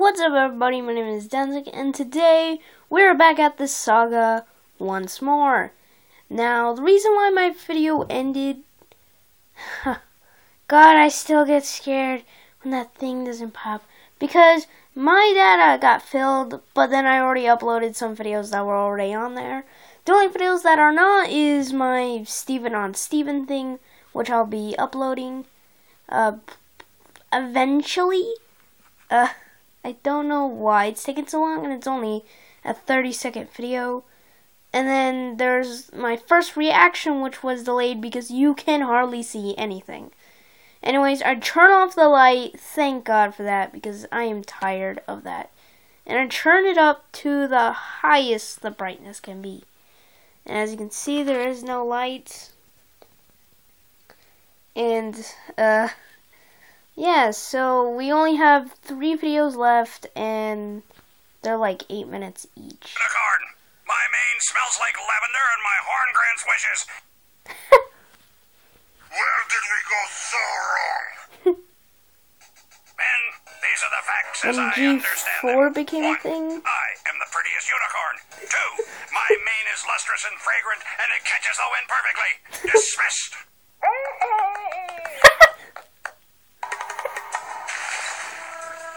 What's up everybody, my name is Denzik, and today we're back at this saga once more. Now, the reason why my video ended... God, I still get scared when that thing doesn't pop. Because my data got filled, but then I already uploaded some videos that were already on there. The only videos that are not is my Steven on Steven thing, which I'll be uploading uh, eventually. Uh, I don't know why it's taking so long, and it's only a 30 second video. And then there's my first reaction, which was delayed because you can hardly see anything. Anyways, I turn off the light. Thank God for that because I am tired of that. And I turn it up to the highest the brightness can be. And as you can see, there is no light. And, uh, yeah, so we only have three videos left, and they're like eight minutes each. Unicorn, my mane smells like lavender, and my horn grants wishes. Where did we go so wrong? Men, these are the facts as When I understand G4 them. became a thing? I am the prettiest unicorn. Two, my mane is lustrous and fragrant, and it catches the wind perfectly. Dismissed.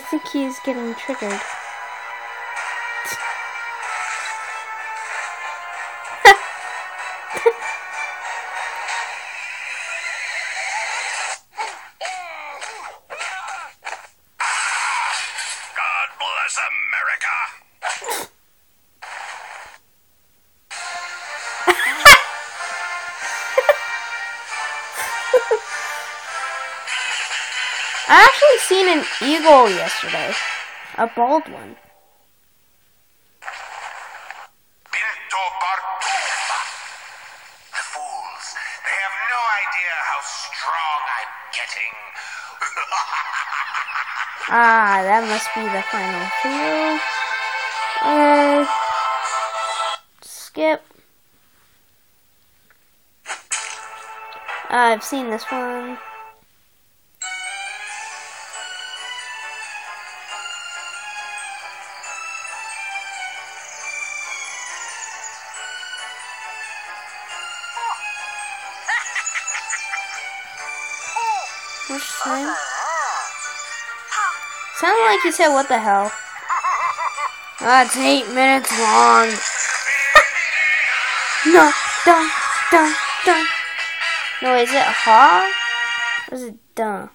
I think he's getting triggered. I actually seen an eagle yesterday. A bald one. Pinto Bartumba. The fools. They have no idea how strong I'm getting. Ah, that must be the final field. Okay. Skip. I've seen this one. Which time? Sounded like you said, what the hell? Ah, That's eight minutes long. no, dun, dun, dun. No, is it ha? Or is it dun?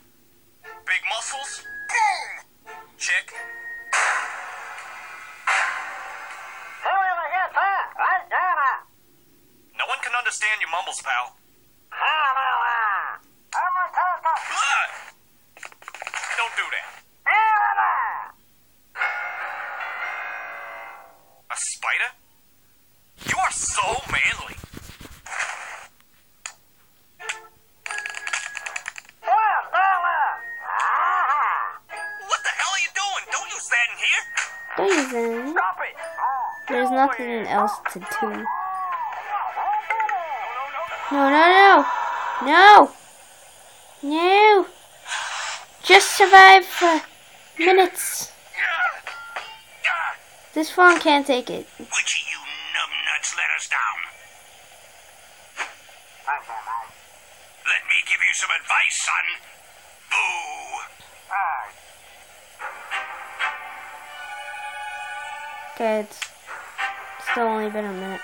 Nothing else to do. No, no, no. No. No. Just survive for minutes. This phone can't take it. Which you numbnuts let us down? Let me give you some advice, son. Boo. Okay, it's only been a minute.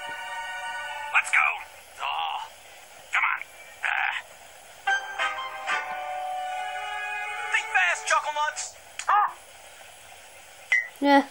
Let's go. Oh, come on. Uh. Think fast, Nuts. Yeah.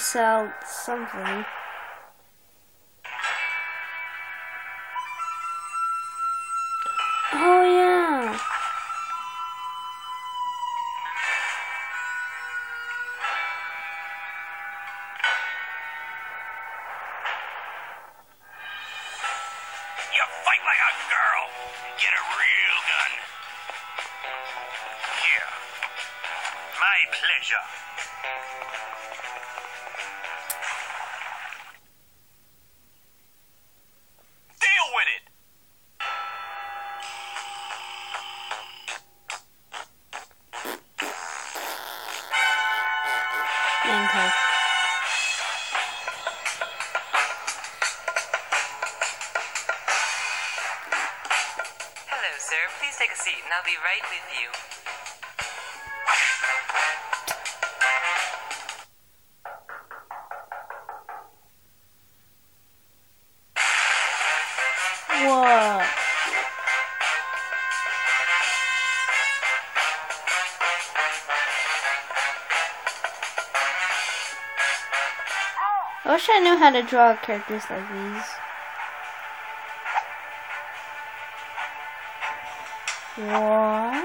Sell something. Oh yeah. You fight like a girl. Get a real gun. Here. My pleasure. Sir. Please take a seat and I'll be right with you. Whoa. I wish I knew how to draw characters like these. What? I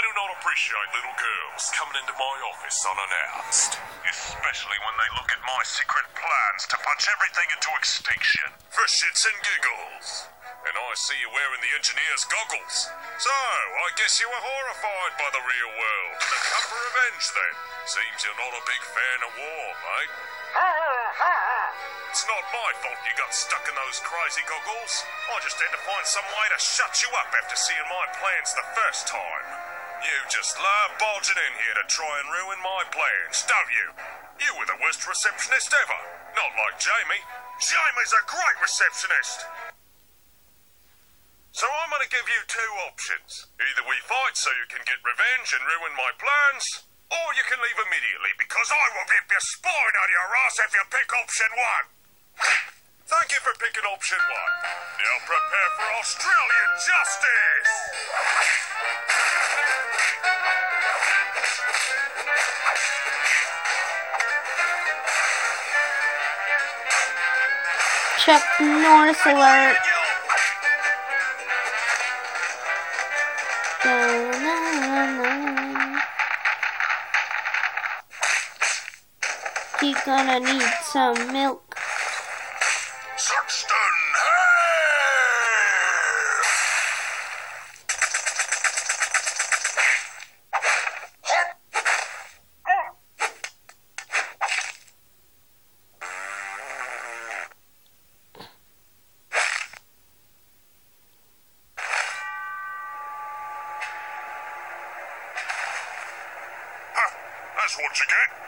do not appreciate little girls coming into my office unannounced. Especially when they look at my secret plans to punch everything into extinction. For shits and giggles. And I see you wearing the engineer's goggles. So, I guess you were horrified by the real world and have come for revenge then. Seems you're not a big fan of war, mate. It's not my fault you got stuck in those crazy goggles. I just had to find some way to shut you up after seeing my plans the first time. You just love barging in here to try and ruin my plans, don't you? You were the worst receptionist ever. Not like Jamie. Jamie's a great receptionist. Give you two options. Either we fight so you can get revenge and ruin my plans, or you can leave immediately because I will rip your spine out of your ass if you pick option one. Thank you for picking option one. Now prepare for Australian justice. Chuck Norris alert. Gonna need some milk. Huh, That's what you get.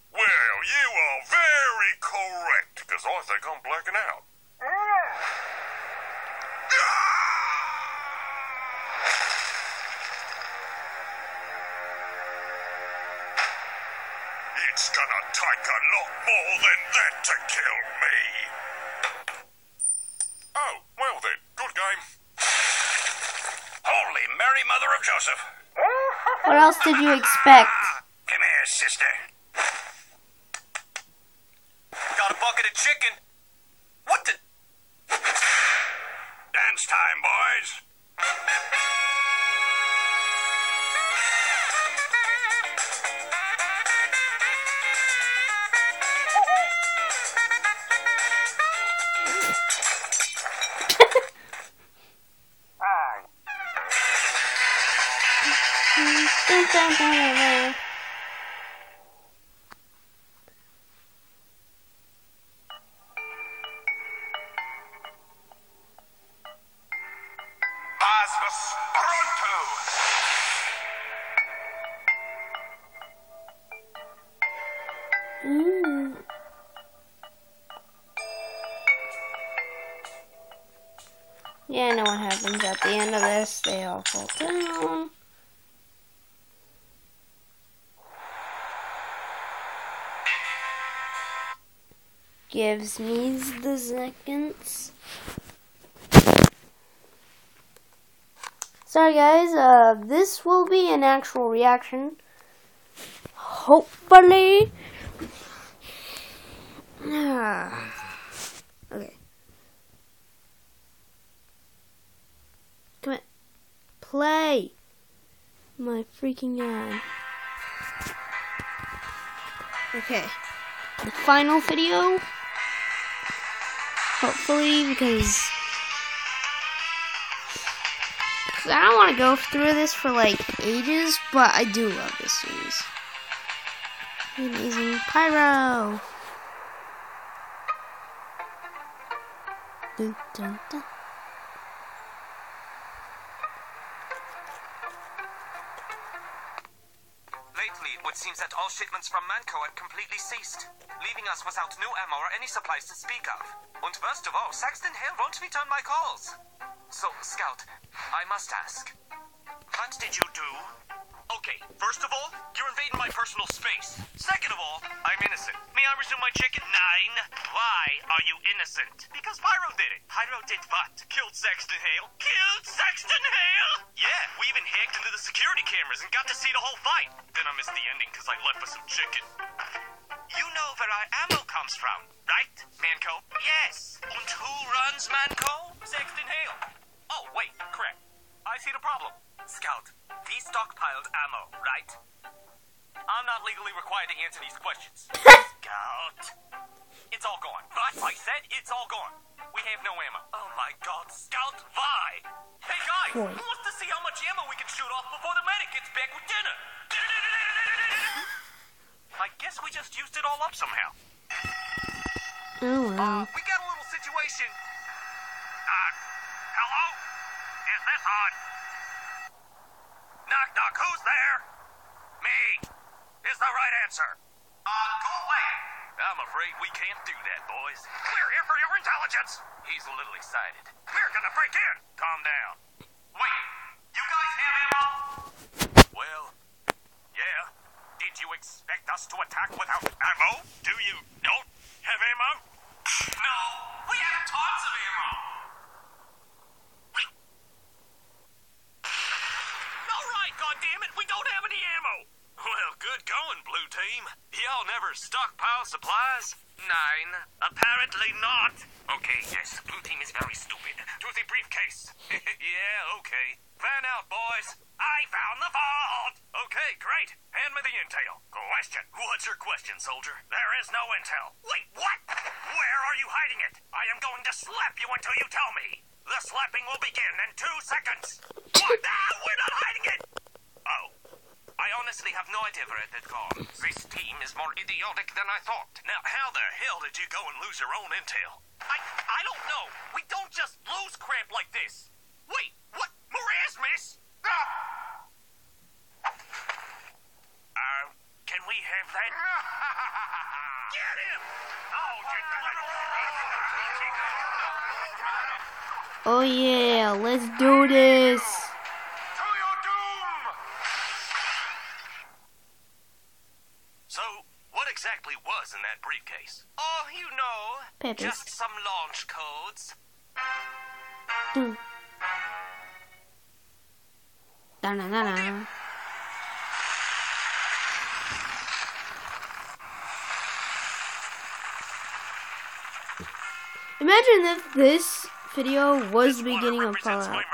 Well, you are very correct, because I think I'm blacking out. It's gonna take a lot more than that to kill me. Oh, well then, good game. Holy Mary, Mother of Joseph. What else did you expect? Come here, sister. Got a bucket of chicken. What the? Dance time, boys. Asmus Ooh. Yeah, I know what happens at the end of this. They all fall down. Gives me the seconds. Sorry guys, uh, this will be an actual reaction. Hopefully. Okay. Come on. Play. My freaking god. Okay. The final video. Hopefully, because. I don't want to go through this for like ages, but I do love this series. Amazing Pyro! Lately, it seems that all shipments from Mann Co had completely ceased, leaving us without new ammo or any supplies to speak of. And worst of all, Saxton Hale won't return my calls. So, Scout, I must ask, what did you do? Okay, first of all, you're invading my personal space. Second of all, I'm innocent. May I resume my chicken? Nine. Why are you innocent? Because Pyro did it. Pyro did what? Killed Saxton Hale. Killed Saxton Hale? Yeah, we even hacked into the security cameras and got to see the whole fight. Then I missed the ending because I left for some chicken. You know where our ammo comes from, right, Mann Co? Yes. And who runs Manco? Saxton Hale. Oh, wait, correct. I see the problem. Scout, he stockpiled ammo, right? I'm not legally required to answer these questions. Scout. It's all gone. What? I said it's all gone. We have no ammo. Oh my god, Scout, why? Hey guys, Boy. who wants to see how much ammo we can shoot off before the medic gets back with dinner? I guess we just used it all up somehow. Oh wow. Uh, we got a little situation. Uh, hello? Is this on? Knock, knock, who's there? Me. Is the right answer. Uh, go away. I'm afraid we can't do that, boys. We're here for your intelligence. He's a little excited. We're gonna break in. Calm down. Wait, you guys have ammo? Well, yeah. Did you expect us to attack without ammo? Do you don't have ammo? No, we have tons of ammo. All right, goddammit, we don't have any ammo. Well, good going, Blue Team. Y'all never stockpile supplies? Nine. Apparently not. Okay, yes, Blue Team is very stupid. To the briefcase. yeah, okay. Fan out, boys. I found the vault. Okay, great. Hand me the intel. Question. What's your question, soldier? There is no intel. Wait, what? Where are you hiding it? I am going to slap you until you tell me. The slapping will begin in two seconds. What? ah, we're not hiding it honestly have no idea where it had gone. This team is more idiotic than I thought. Now, how the hell did you go and lose your own intel? I, I don't know. We don't just lose crap like this. Wait, what? Merasmus? Ah! Uh, can we have that? Get him! Oh, oh yeah, let's do this! In that? Oh, you know, Papers. just some launch codes. Dun. Imagine if this video was the beginning of represents Fallout.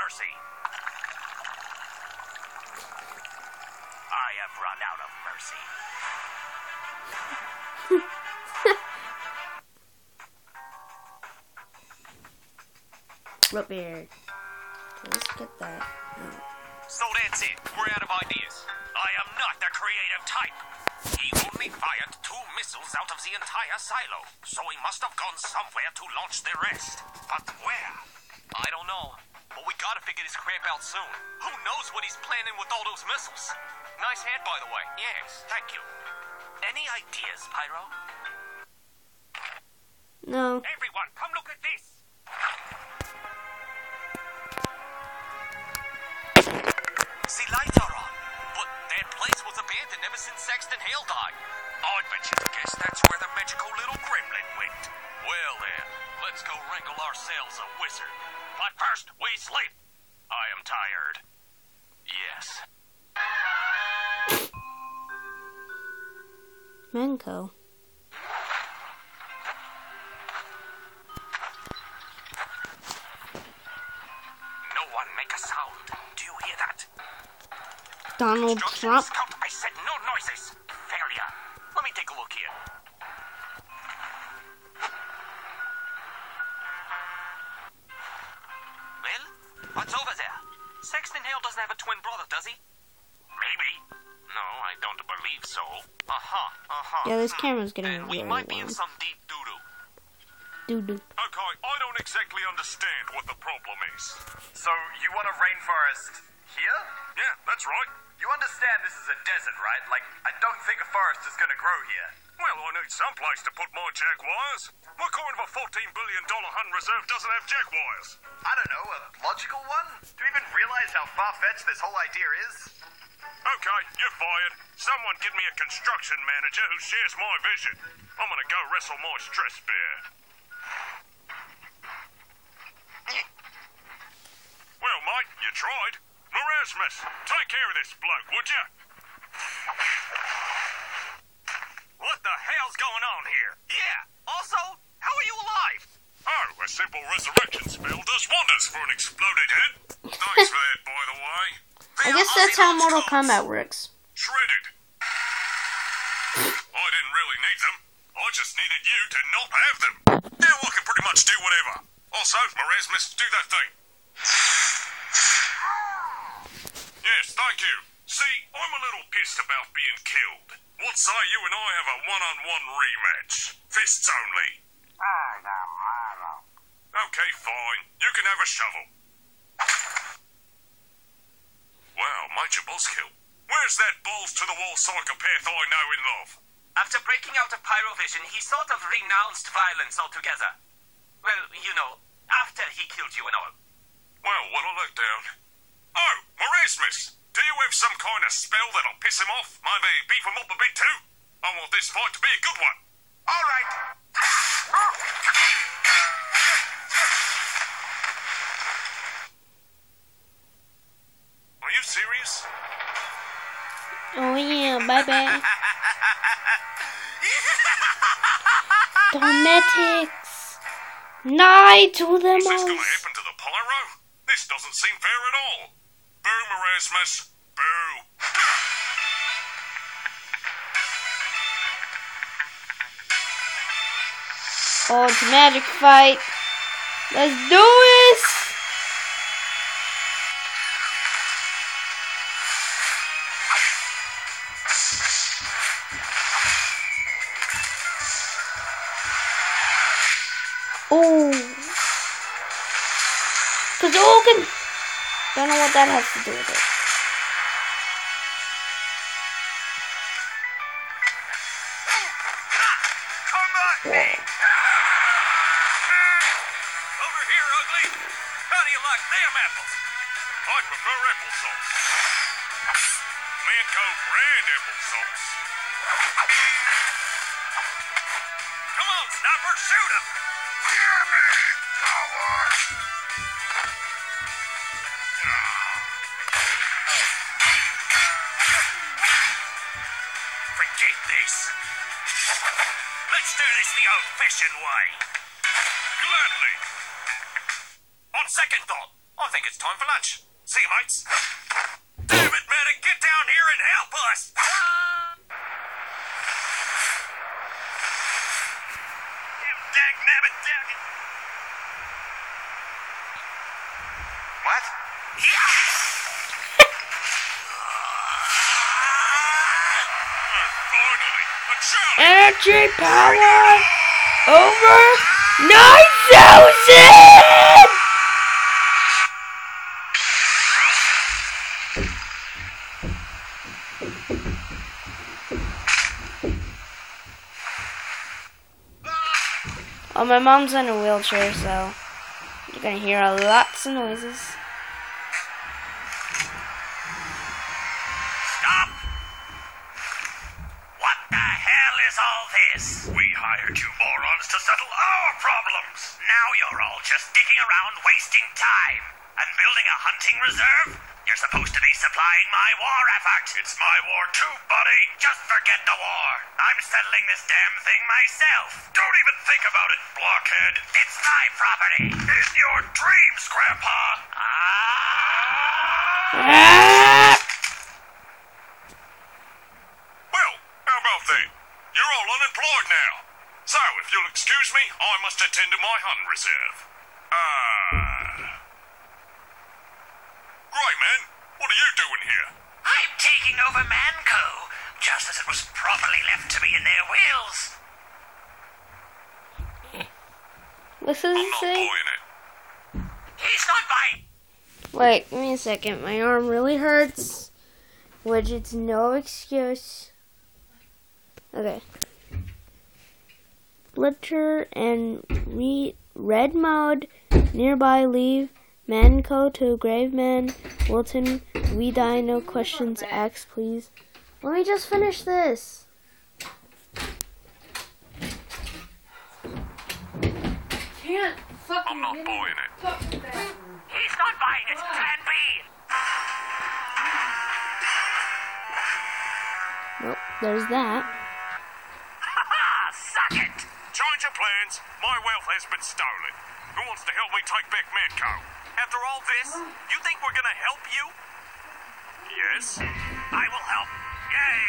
Okay, let's get that. So that's it. We're out of ideas. I am not the creative type. He only fired two missiles out of the entire silo, so he must have gone somewhere to launch the rest. But where? I don't know. But we gotta figure this crap out soon. Who knows what he's planning with all those missiles? Nice hat, by the way. Yes, thank you. Any ideas, Pyro? No. Everyone, come look at this. Since Saxton Hale died. I'd bet you to guess that's where the magical little gremlin went. Well then, let's go wrangle ourselves a wizard. But first, we sleep. I am tired. Yes. Menko. No one make a sound. Do you hear that? Donald Trump. Camera's getting Then we might be in some deep doo-doo. Doo doo. Okay, I don't exactly understand what the problem is. So you want a rainforest here? Yeah, that's right. You understand this is a desert, right? Like, I don't think a forest is gonna grow here. Well, I need some place to put my jaguars. What kind of a $14 billion hunt reserve doesn't have jaguars? I don't know, a logical one? Do you even realize how far-fetched this whole idea is? Okay, you're fired. Someone get me a construction manager who shares my vision. I'm gonna go wrestle my stress bear. Well, mate, you tried. Erasmus, take care of this bloke, would you? What the hell's going on here? Yeah. Also, how are you alive? Oh, a simple resurrection spell does wonders for an exploded head. Thanks for that, by the way. I guess that's how Mortal Kombat works. Shredded. I didn't really need them. I just needed you to not have them. Now I can pretty much do whatever. Also, Erasmus, do that thing. Yes, thank you. See, I'm a little pissed about being killed. What say you and I have a one-on-one rematch? Fists only. Uh, okay, fine. You can have a shovel. Wow, Major Buzzkill. Where's that balls-to-the-wall psychopath I know and love? After breaking out of Pyrovision, he sort of renounced violence altogether. Well, you know, after he killed you and all. Well, what a letdown. Oh, Erasmus! Do you have some kind of spell that'll piss him off? Maybe beef him up a bit too? I want this fight to be a good one. All right. Are Oh yeah, bye bye. Dometics. Night to the Is this gonna happen to the pyro? This doesn't seem fair at all. Boom, Erasmus. Boo. Oh, magic fight. Let's do this. Don't know what that has to do with it. Let's do this the old-fashioned way. Gladly. On second thought, I think it's time for lunch. See you, mates. Damn it, medic, get down here and help us! You dagnabbit dag... What? Finally, a challenge. Energy power over 9,000! Oh, my mom's in a wheelchair, so you're gonna hear a lots of noises. Settle our problems. Now you're all just dicking around wasting time. And building a hunting reserve? You're supposed to be supplying my war effort. It's my war too, buddy. Just forget the war. I'm settling this damn thing myself. Don't even think about it, blockhead. It's my property. In your dreams, Grandpa. Ah! Well, how about that? You're all unemployed now. So, if you'll excuse me, I must attend to my hunting reserve. Ah. Great, man. What are you doing here? I'm taking over Mann Co, just as it was properly left to me in their wills. What does I'm it not say? buying it. He's not buying. Wait, give me a second. My arm really hurts. Which it's no excuse. Okay. Glitter and re- red mode. Nearby leave. Mann Co to Gray Mann. Wilton, we die, no questions asked, please. Let me just finish this. I'm not buying it. He's not buying it. Plan B. Well, there's that. Ah, suck it. Change of plans. My wealth has been stolen. Who wants to help me take back Mann Co? After all this, you think we're gonna help you? Yes? I will help. Yay.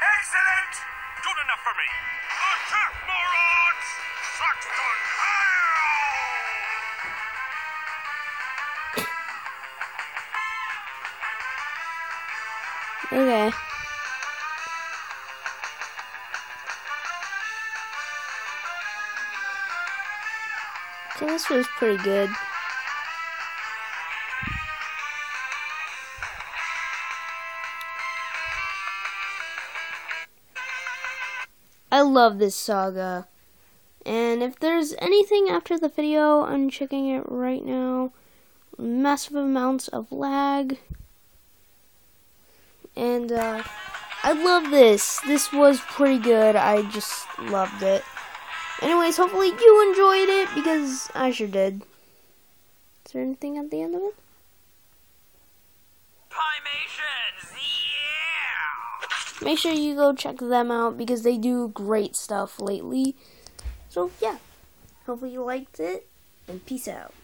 Excellent. Good enough for me. Attack, morons! Saxton! Okay. So this was pretty good. I love this saga. And if there's anything after the video, I'm checking it right now. Massive amounts of lag. And uh, I love this. This was pretty good. I just loved it. Anyways, hopefully you enjoyed it because I sure did. Is there anything at the end of it? Primations. Yeah. Make sure you go check them out because they do great stuff lately. So yeah, hopefully you liked it and peace out.